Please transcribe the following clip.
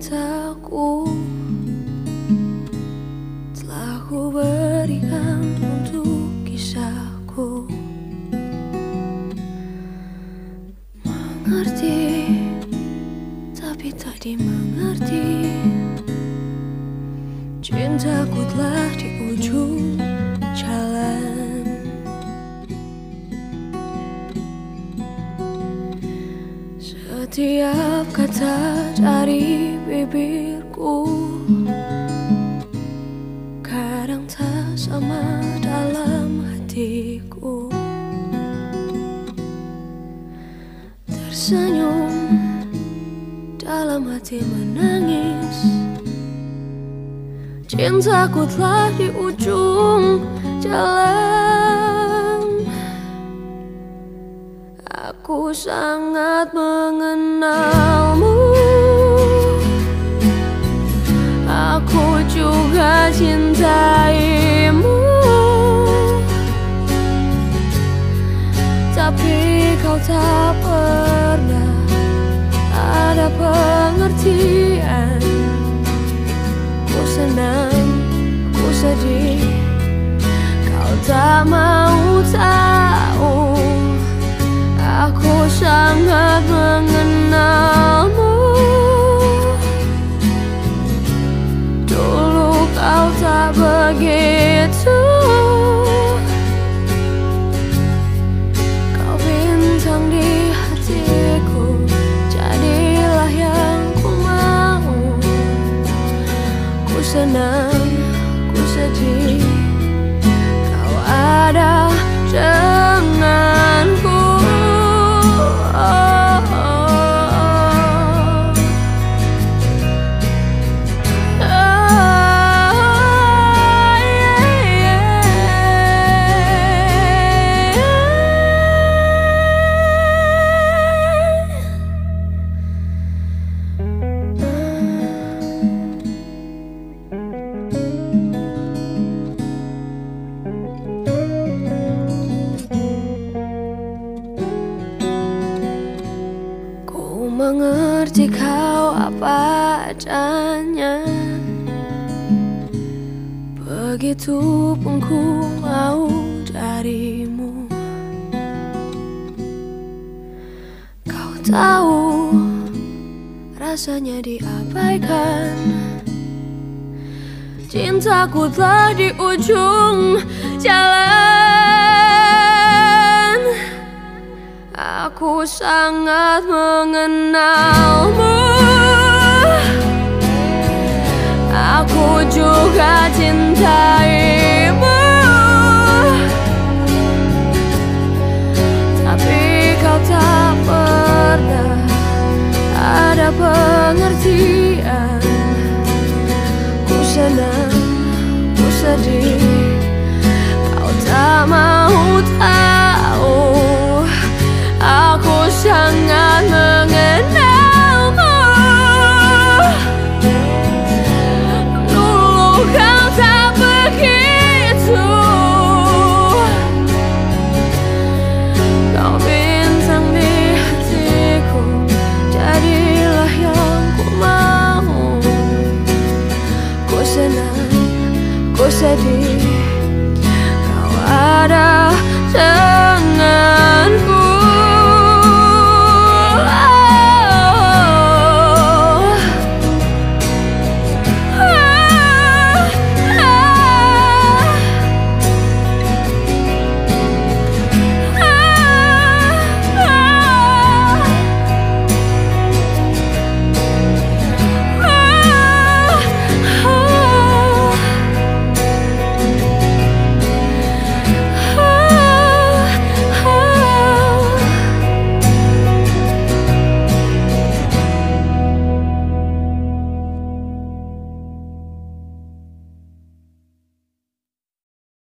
Mataku Telah ku berikan untuk kisahku. Mengerti Tapi tak dimengerti. Cintaku telah di Tersenyum dalam hati menangis. Cintaku telah di ujung jalan. Aku sangat mengenalmu. Aku juga cintaimu kau tak mengerti kau apa adanya. Begitu pun ku mau darimu. Kau tahu rasanya diabaikan. Cintaku telah di ujung jalan Aku sangat mengenalmu. Aku juga cintaimu. Tapi kau tak pernah ada pengertian. Ku senang, ku sedih Just